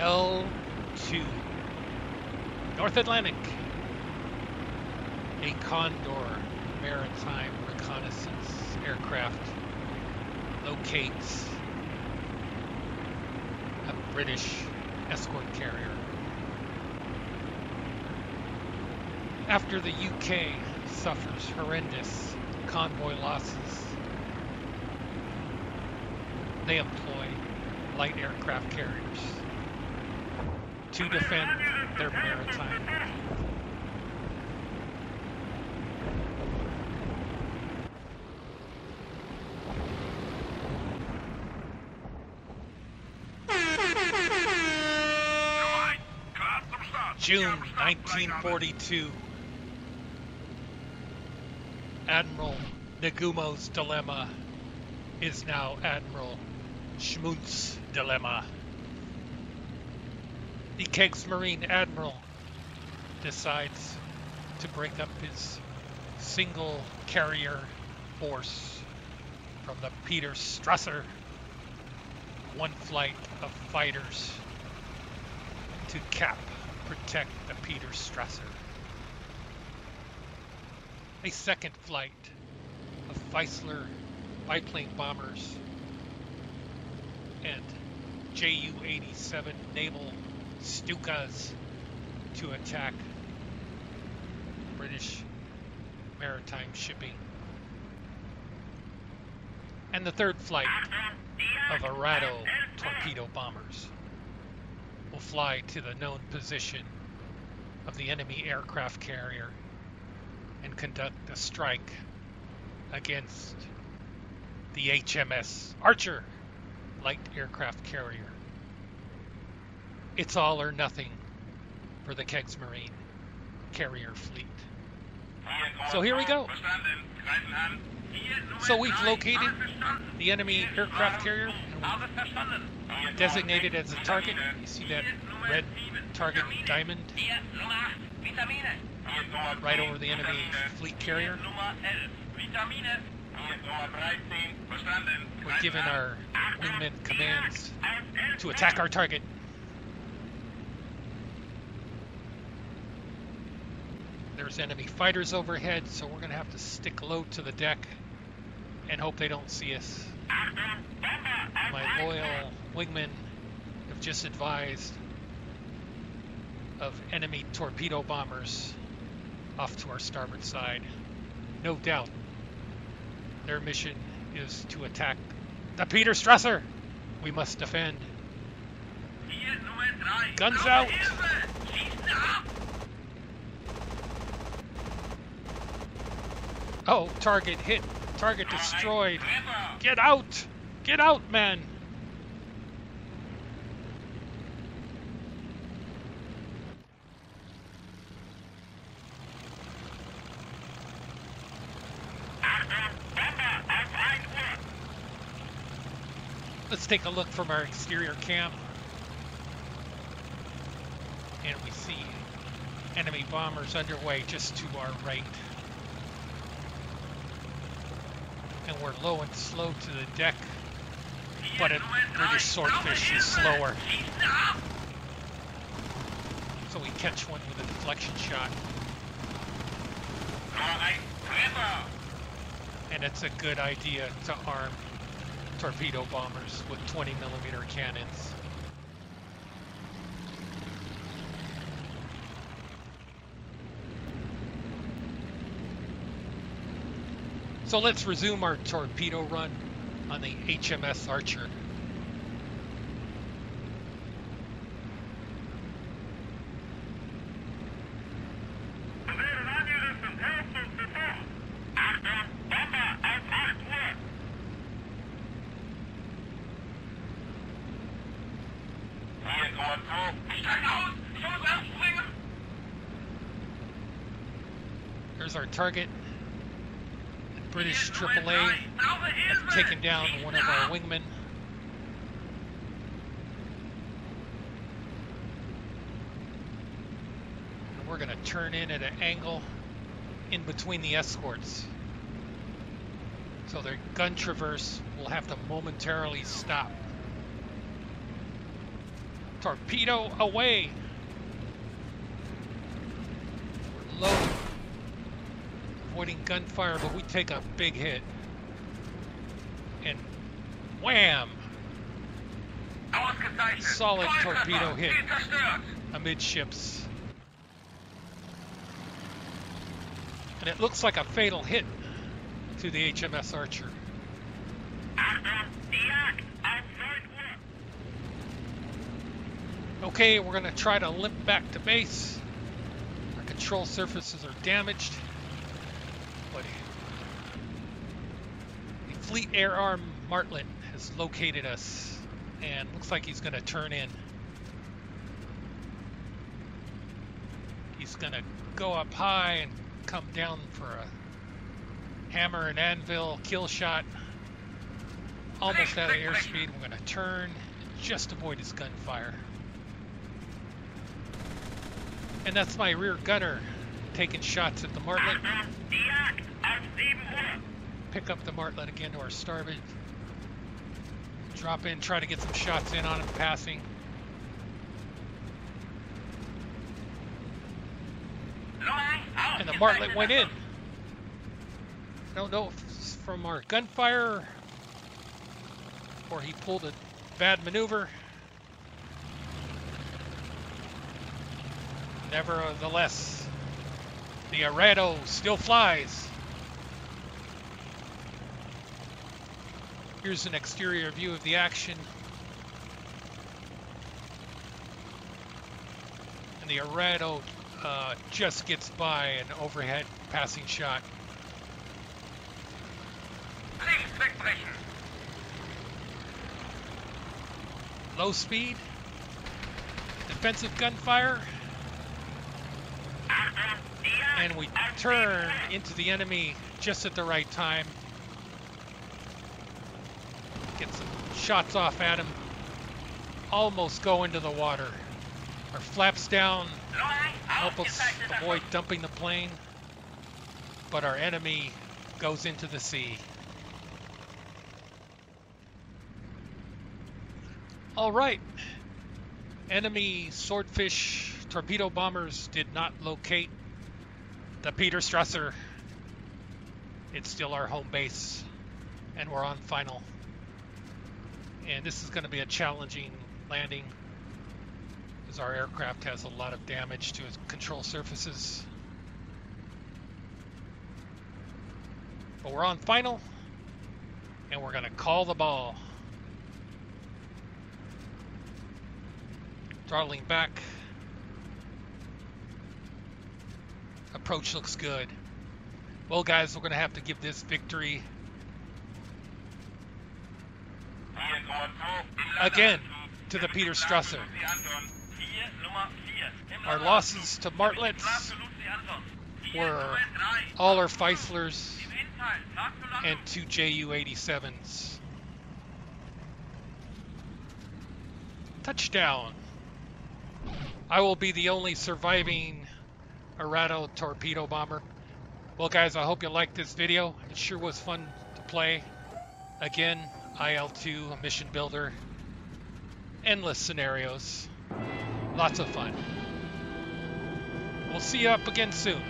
IL-2, North Atlantic, a Condor maritime reconnaissance aircraft locates a British escort carrier. After the UK suffers horrendous convoy losses, they employ light aircraft carriers to defend their maritime. June 1942. Admiral Nagumo's dilemma is now Admiral Schmundt's dilemma. The Kriegsmarine Admiral decides to break up his single carrier force from the Peter Strasser, one flight of fighters to cap protect the Peter Strasser. A second flight of Fieseler biplane bombers and Ju-87 naval Stukas to attack British maritime shipping. And the third flight of Arado torpedo bombers will fly to the known position of the enemy aircraft carrier and conduct a strike against the HMS Archer light aircraft carrier. It's all or nothing for the Kriegsmarine carrier fleet. So here we go. So we've located the enemy aircraft carrier designated as a target. You see that red target diamond right over the enemy fleet carrier. We're given our wingman commands to attack our target. There's enemy fighters overhead, so we're going to have to stick low to the deck and hope they don't see us. My loyal wingmen have just advised of enemy torpedo bombers off to our starboard side. No doubt their mission is to attack the Peter Strasser. We must defend. Guns out! Oh, target hit. Target destroyed. Get out! Get out, men! Let's take a look from our exterior camp. And we see enemy bombers underway just to our right. And we're low and slow to the deck, but a British swordfish is slower. So we catch one with a deflection shot. And it's a good idea to arm torpedo bombers with 20 millimeter cannons. So let's resume our torpedo run on the HMS Archer. There's our target. British AAA have taken down one of our wingmen. And we're going to turn in at an angle in between the escorts. So their gun traverse will have to momentarily stop. Torpedo away! Low. Avoiding gunfire, but we take a big hit. And wham! Solid torpedo hit amidships. And it looks like a fatal hit to the HMS Archer. Okay, we're going to try to limp back to base. Our control surfaces are damaged. But the Fleet Air Arm Martlet has located us and looks like he's going to turn in. He's going to go up high and come down for a hammer and anvil kill shot. Almost out of airspeed. We're going to turn and just avoid his gunfire. And that's my rear gunner taking shots at the Martlet. Pick up the Martlet again to our starboard. Drop in, try to get some shots in on him passing. And the Martlet went in. I don't know if it's from our gunfire or he pulled a bad maneuver. Nevertheless, the Arado still flies. Here's an exterior view of the action. And the Arado uh, just gets by an overhead passing shot. Low speed, defensive gunfire, and we turn into the enemy just at the right time. Get some shots off at him. Almost go into the water. Our flaps down, help us avoid dumping the plane, but our enemy goes into the sea. All right. Enemy swordfish torpedo bombers did not locate the Peter Strasser. It's still our home base, and we're on final. And this is going to be a challenging landing as our aircraft has a lot of damage to its control surfaces. But we're on final, and we're going to call the ball. Throttling back. Approach looks good. Well, guys, we're going to have to give this victory again to the Peter Strasser. Our losses to Martlets were all our Fieselers and two Ju-87s. Touchdown. I will be the only surviving Arado torpedo bomber. Well guys, I hope you liked this video. It sure was fun to play. Again, IL-2, mission builder. Endless scenarios. Lots of fun. We'll see you up again soon.